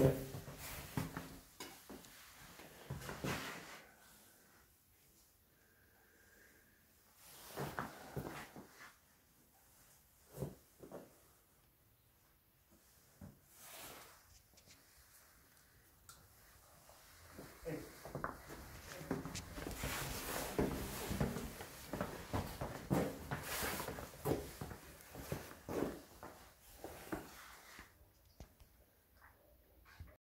Amen.